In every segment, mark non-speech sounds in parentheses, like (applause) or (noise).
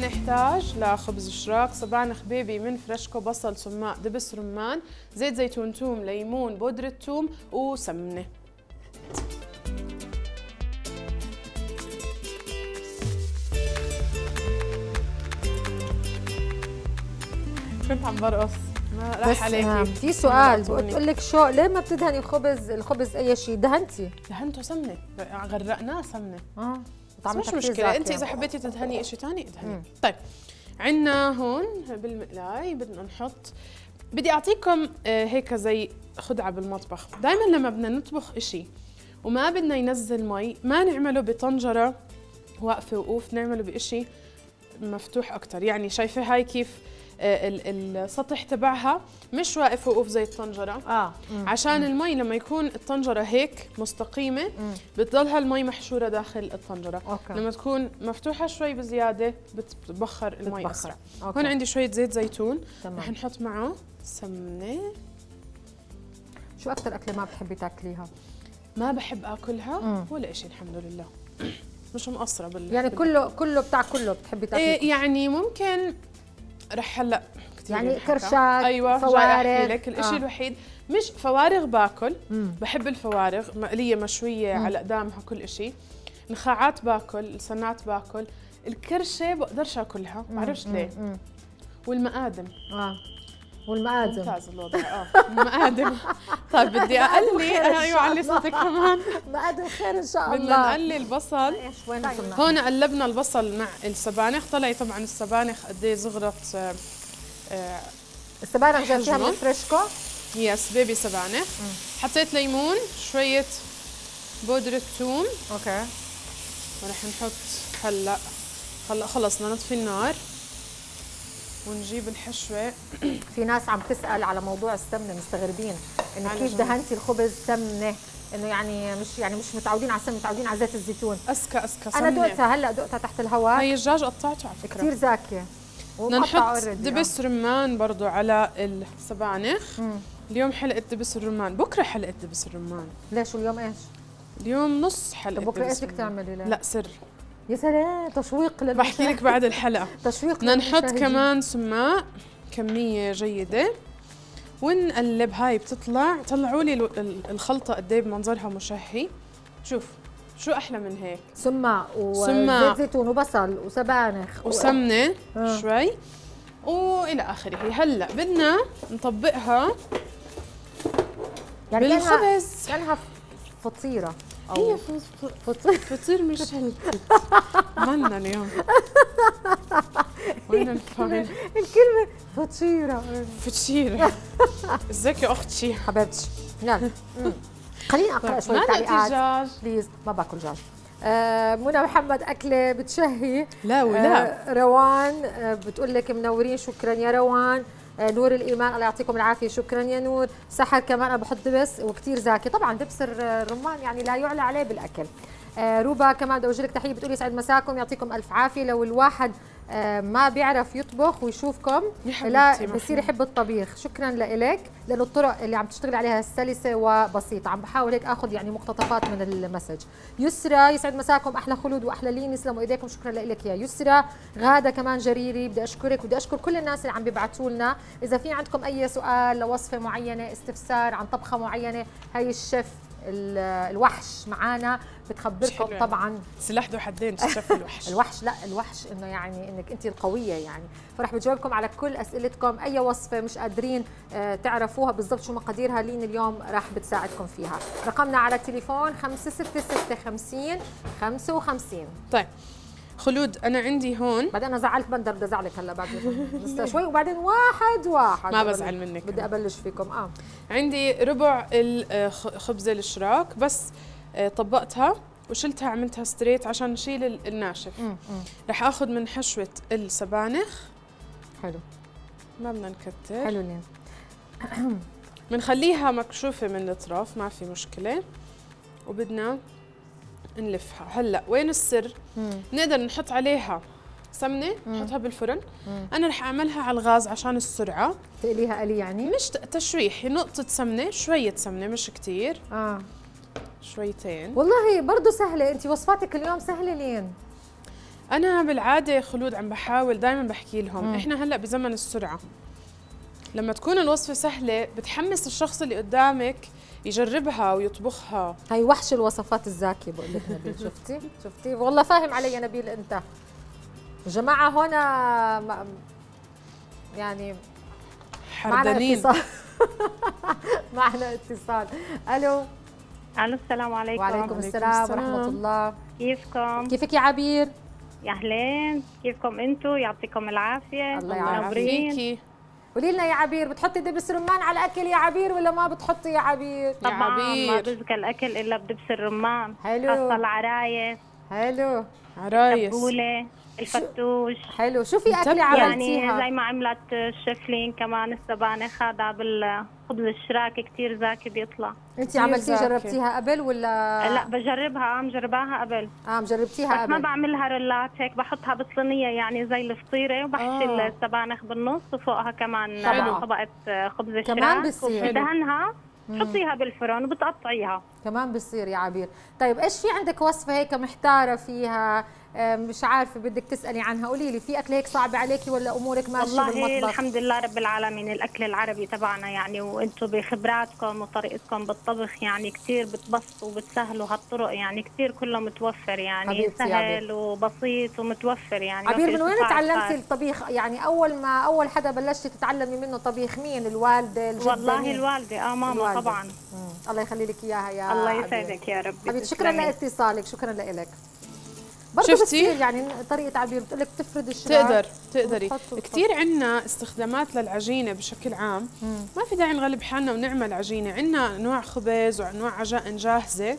نحتاج لخبز شراك سبانخ بيبي من فريشكو بصل سماق دبس رمان زيت زيتون توم ليمون بودرة توم وسمنة. كنت عم برقص ما راح عليكي آه، في سؤال. بقول لك شو ليه ما بتدهني الخبز الخبز أي شيء دهنتي؟ دهنته سمنة. غرقناه سمنة. آه. طعمتها مش مشكلة انت. إذا حبيتي تدهني شيء ثاني ادهني. طيب عندنا هون بالمقلاي بدنا نحط بدي أعطيكم آه، هيك زي خدعة بالمطبخ دائما لما بدنا نطبخ إشي وما بدنا ينزل مي ما نعمله بطنجرة واقفة وقوف نعمله بإشي مفتوح أكتر يعني شايفة هاي كيف السطح تبعها مش واقف وقوف زي الطنجرة. آه مم. عشان المي لما يكون الطنجرة هيك مستقيمة مم. بتضلها المي محشورة داخل الطنجرة. okay. لما تكون مفتوحة شوي بزيادة بتبخر المي بتبخر. okay. هون عندي شوية زيت زيتون. رح تمام نحط معه سمنة. شو أكثر أكلة ما بتحبي تاكليها؟ ما بحب آكلها مم. ولا إشي الحمد لله. (clears throat) مش مقصرة بال يعني كله كله بتاع كله بتحبي تاكلي؟ إيه يعني ممكن رح هلا كتير يعني. كرشات، أيوه فوارغ. لك الشيء آه. الوحيد مش فوارغ باكل مم. بحب الفوارغ مقلية مشوية مم. على قدامها كل شيء نخاعات باكل السنات باكل الكرشة بقدرش آكلها بعرفش مم. ليه مم. والمقادم آه والمقادم ممتاز الوضع. آه. (laughs) المقادم طيب بدي أقلي شاء أيوه علي الله. صوتك كمان. مقادم خير إن شاء بدنا الله. نقلي البصل. وصلنا؟ هون قلبنا البصل مع السبانخ. طلعي طبعا السبانخ قد إيه زغرت آه، آه، السبانخ جايبتيها من. فريشكو يس بيبي سبانخ. حطيت ليمون شوية بودرة ثوم أوكي. ورح نحط هلأ هلأ خلص بدنا نطفي النار. ونجيب الحشوة (clears throat) في ناس عم تسأل على موضوع السمنة مستغربين إنه كيف. دهنتي الخبز سمنة إنه يعني مش يعني مش متعودين على السمنة متعودين على زيت الزيتون أسكى أسكى أنا سمنة. دقتها هلأ دقتها تحت الهواء هاي الدجاج قطعته على فكرة كثير زاكية نحط آه. دبس رمان برضو على السبانخ مم. اليوم حلقة دبس الرمان بكرة حلقة دبس الرمان ليش واليوم إيش؟ اليوم نص حلقة طب بكرة إيش بدك. تعملي. لأ سر يا سلام تشويق بحكي لك بعد الحلقة. (laughs) تشويق بدنا نحط. كمان سماق كمية جيدة. ونقلب هاي بتطلع طلعوا لي ال- ال- الخلطة قد إيه بمنظرها مشهي. شوف شو أحلى من هيك؟ سماق. وزيت زيتون وبصل وسبانخ وسمنة آه. شوي. وإلى آخره. هلأ بدنا نطبقها يعني بالخبز. كأنها فطيرة. أو ف- ف- فطيره فطير مش (laughs) منا اليوم؟ وين الفاين الكلمة فطيره فطير ازيك يا أختي؟ حبيبتي. يلا (laughs) مم. خليني أقرأ شوي ما نقتي تعليقات. دجاج بليز ما باكل دجاج آه منى محمد أكلة بتشهي. لا ولا. آه روان آه بتقول لك منورين شكرا. يا روان نور الإيمان. الله يعطيكم العافية. شكرا يا نور. سحر كمان بحط دبس وكثير زاكي. طبعا دبس الر- الرمان يعني لا يعلى عليه بالأكل. آه روبا كمان بدي أوجه لك تحية. بتقولي يسعد مساكم. يعطيكم ألف عافية. لو الواحد آه ما بيعرف يطبخ ويشوفكم لا. بصير يحب الطبيخ. شكرا لك لأنه الطرق اللي عم تشتغلي عليها سلسة وبسيطة. عم بحاول هيك آخذ يعني مقتطفات من المسج. يسرى يسعد مساكم. أحلى خلود وأحلى لين. يسلموا إيديكم. شكرا لك يا يسرى. غادة كمان جريري. بدي أشكرك. بدي أشكر كل الناس اللي عم بيبعتوا لنا. إذا في عندكم أي سؤال لوصفة معينة استفسار عن طبخة معينة هي الشيف ال- الوحش معانا بتخبركم. طبعا. سلاح ذو حدين (laughs) تشرف الوحش. الوحش لا الوحش إنه يعني إنك انت القوية يعني. فرح بجاوبكم على كل أسئلتكم. أي وصفة مش قادرين آه، تعرفوها بالضبط شو مقاديرها لين اليوم راح بتساعدكم فيها. رقمنا على التليفون 566 55 طيب. خلود أنا عندي هون. بعدين أنا زعلت بندر بدي أزعلك هلأ بعد لسه شوي وبعدين واحد واحد. ما بزعل أبلش- منك. بدي أبلش فيكم. آه. عندي ربع الخبزة الشراك بس آه، طبقتها وشلتها عملتها ستريت عشان نشيل ال- الناشف. رح آخذ من حشوة السبانخ. حلو. ما بدنا نكتر. حلو لين بنخليها مكشوفة من الأطراف ما في مشكلة. وبدنا نلفها. هلا وين السر؟ أمم، نقدر نحط عليها سمنة مم. نحطها بالفرن. أمم. أنا رح أعملها على الغاز عشان السرعة. تقليها قلي يعني؟ مش تشويح نقطة سمنة شوية سمنة مش كتير. آه. شويتين. والله برضه سهلة انت وصفاتك اليوم سهلة لين؟ أنا بالعادة خلود عم بحاول دائما بحكي لهم. مم. إحنا هلأ بزمن السرعة. لما تكون الوصفة سهلة بتحمس الشخص اللي قدامك يجربها ويطبخها. هي وحش الوصفات الزاكيه بقول لك نبيل شفتي؟ (laughs) شفتي؟ والله فاهم علي يا نبيل انت. جماعة هنا ما- يعني معنا حردانين اتصال. (laughs) معنا اتصال. ألو. ألو السلام عليكم. وعليكم السلام السلام. ورحمة الله. كيفكم؟ كيفك يا عبير؟ يا أهلين. كيفكم أنتم؟ يعطيكم العافية. الله. يعافيكي. قولي لنا يا عبير بتحطي دبس رمان على الاكل يا عبير ولا ما بتحطي يا عبير؟ طبعا ما عبير. بزكى الاكل إلا بدبس الرمان. حلو. خاصة العرايس. حلو. عرايس. الفتوش. حلو. شو في أكلة. يعني عملتيها؟ زي ما عملت الشيفلين كمان السبانخ هذا بالخبز الشراك كتير زاكي بيطلع. انت عملتي. جربتيها قبل ولا؟ لا بجربها. مجرباها قبل. آه مجربتيها بس ما قبل. بعملها رولات هيك بحطها بالصينية يعني زي الفطيرة. وبحشي آه. السبانخ بالنص وفوقها كمان حلو. طبقة خبز كمان الشراك. بصير. وبدهنها تحطيها بالفرن وبتقطعيها. كمان بصير يا عبير. طيب إيش في عندك وصفة هيك محتارة فيها؟ آه، مش عارفة بدك تسألي عنها قولي لي في أكل هيك صعب عليكي ولا أمورك ماشية والله بالمطبخ الحمد لله رب العالمين الأكل العربي تبعنا يعني وأنتم بخبراتكم وطريقتكم بالطبخ يعني كثير بتبسطوا وبتسهلوا هالطرق يعني كثير كله متوفر يعني يا عبير. سهل وبسيط ومتوفر يعني عبير من وين تعلمتي. الطبيخ يعني أول ما أول حدا بلشتي تتعلمي منه طبيخ مين الوالدة الجدة والله مين؟ الوالدة آه ماما الوالدة. طبعا مم. الله يخلي لك إياها يا الله. يسعدك يا رب حبيبتي شكرا. لاتصالك شكرا لك برضه شفتي؟ يعني طريقة عبير بتقول لك تفرد الشراك تقدر تقدري. كثير عندنا استخدامات للعجينة بشكل عام ما في داعي نغلب حالنا ونعمل عجينة عندنا انواع خبز وانواع عجائن جاهزة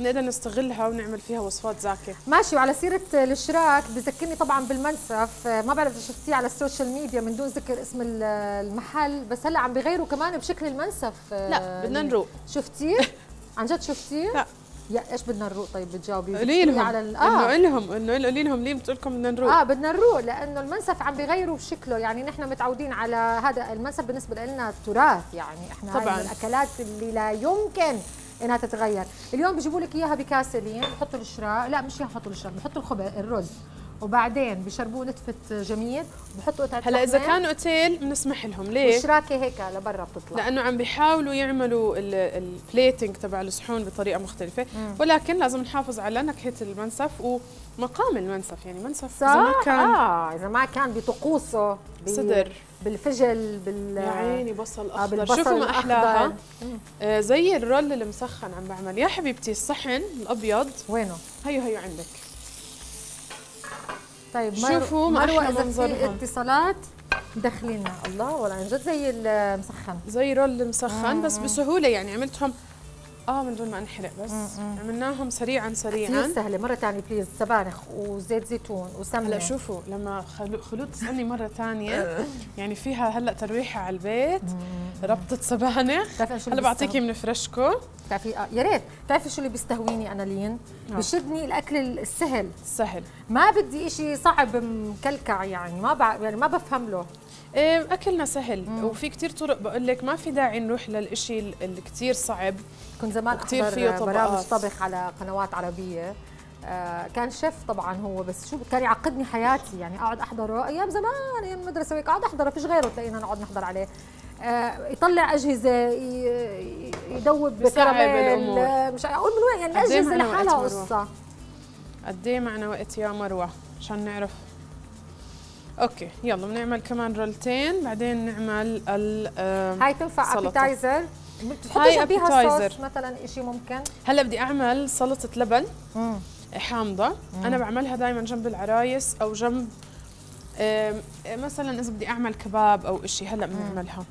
نقدر نستغلها ونعمل فيها وصفات زاكية ماشي وعلى سيرة الاشراك بذكرني طبعا بالمنسف ما بعرف إذا شفتيه على ال social media من دون ذكر اسم ال- المحل بس هلأ عم بيغيروا كمان بشكل المنسف لا بدنا نروق شفتيه؟ (laughs) عن جد شفتيه؟ لا. يا إيش بدنا نروق؟ طيب بتجاوبي قولي لهم على ال- إنه آه. لهم إنه قولي لهم ليه بتقول لكم بدنا نروق؟ آه بدنا نروق لأنه المنسف عم بيغيروا بشكله. يعني نحن متعودين على هذا المنسف بالنسبة لنا تراث. يعني إحنا طبعاً. من الأكلات اللي لا يمكن إنها تتغير. اليوم بيجيبوا لك إياها بكاسلين بحطوا الشراء. لا مش بحطوا الشراء بحطوا الخبز الرز. وبعدين بيشربوه نتفه جميل بحطوا قطعه هلا إذا كانوا أوتيل بنسمح لهم ليه والشراكة هيك لبرا بتطلع. لأنه عم بيحاولوا يعملوا ال plating تبع الصحون بطريقة مختلفة ولكن لازم نحافظ على نكهة المنسف ومقام المنسف يعني منسف إذا ما كان آه إذا ما كان بطقوسه صدر. بالفجل بال يا عيني بصل آه، أخضر. بالبصل شوفوا ما أحلاها. آه زي ال roll المسخن عم بعمل. يا حبيبتي الصحن الأبيض. وينه؟ هيو هيو عندك. طيب شوفوا مروة إذا في. اتصالات دخلينا الله والله عن جد زي المسخن. زي roll مسخن بس بسهولة يعني عملتهم آه من دون ما انحرق بس عملناهم سريعا كثير سريعا. سهله مرة ثانية please سبانخ وزيت زيتون وسمنة. هلا شوفوا لما خلو- خلود تسألني مرة ثانية (laughs) يعني فيها هلا ترويحة على البيت ربطة سبانخ. هلا بعطيكي من فريشكو بتعرفي آه يا ريت. بتعرفي شو اللي بيستهويني أنا لين آه. بشدني الأكل السهل. سهل. ما بدي إشي صعب مكلكع يعني. ما بع... يعني ما بفهم له. إيه أكلنا سهل. وفي كتير طرق بقول لك ما في داعي نروح للإشي ال- اللي كتير صعب. كنت زمان أحضر فيه برامج. طبخ على قنوات عربية. آه كان شيف طبعا هو بس شو كان يعقدني حياتي. يعني أقعد أحضره أيام زمان أيام المدرسة. وهيك اقعد أحضره فيش غيره تلاقينا نقعد نحضر عليه. آه يطلع أجهزة يدوب بكراميل مش أقول من وين؟ يعني إيه الاجهزه معنا لحالها؟ قصة. قد إيه معنا وقت يا مروة. عشان نعرف. أوكي يلا بنعمل كمان رولتين. بعدين نعمل ال هاي تنفع. ابيتايزر بتحطي جنبيها appetizer. صوص مثلا شيء ممكن؟ هلا بدي أعمل سلطة لبن مم. حامضة. أنا بعملها دائما جنب العرايس أو جنب مثلا إذا بدي أعمل كباب أو إشي هلا بنعملها.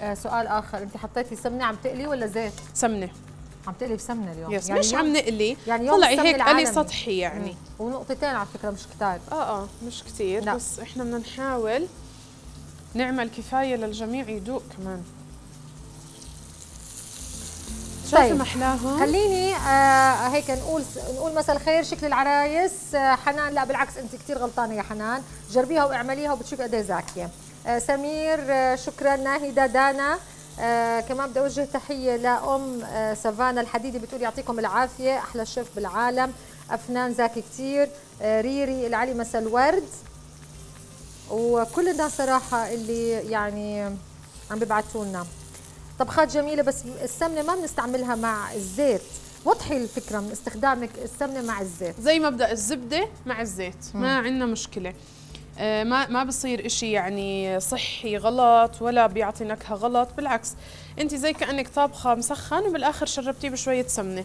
آه سؤال آخر. أنت حطيتي سمنة عم تقلي ولا زيت؟ سمنة. عم تقلي بسمنة اليوم. يس مش يوم- عم نقلي. يعني يوم طلعي هيك قلي. سطحي يعني. مم. ونقطتين على فكرة مش كتار. آه آه مش كتير. لا. بس إحنا بدنا نحاول نعمل كفاية للجميع يدوق كمان. طيب. محلاهم خليني آه هيك نقول نقول مساء الخير شكل العرايس. آه حنان لا بالعكس انت كثير غلطانة يا حنان. جربيها واعمليها وبتشوفي قد إيه زاكية. آه سمير آه شكرا. ناهدة دانا. آه كمان بدي أوجه تحية لأم آه سافانا الحديدي بتقول يعطيكم العافية. أحلى شيف بالعالم. أفنان زاكي كثير آه، ريري العلي مسا الورد. وكل الناس صراحة اللي يعني عم بيبعتوا لنا طبخات جميلة بس السمنة ما بنستعملها مع الزيت. وضحي الفكرة من استخدامك السمنة مع الزيت. زي مبدا الزبدة مع الزيت ما عندنا مشكلة. آه، ما ما بصير إشي يعني صحي غلط ولا بيعطي نكهة غلط بالعكس. انت زي كأنك طابخة مسخن وبالآخر شربتيه بشوية سمنة.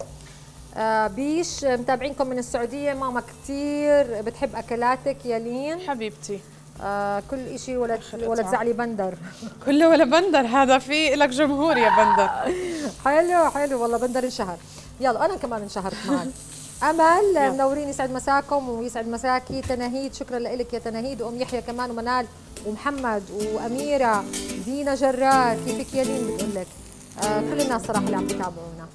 آه بيش متابعينكم من السعودية ماما كثير بتحب أكلاتك يا لين. حبيبتي. آه كل شيء ولا ولا. تزعلي بندر. (laughs) كله ولا بندر؟ هذا في لك جمهور يا بندر. (laughs) حلو حلو. والله بندر انشهر. يلا أنا كمان انشهرت معك. (laughs) أمل منورين يسعد مساكم ويسعد مساكي. تناهيد شكرا لك يا تناهيد. وأم يحيى كمان ومنال ومحمد وأميرة. دينا جرار كيفك يا لين بتقول لك. آه كل الناس صراحة اللي عم تتابعونا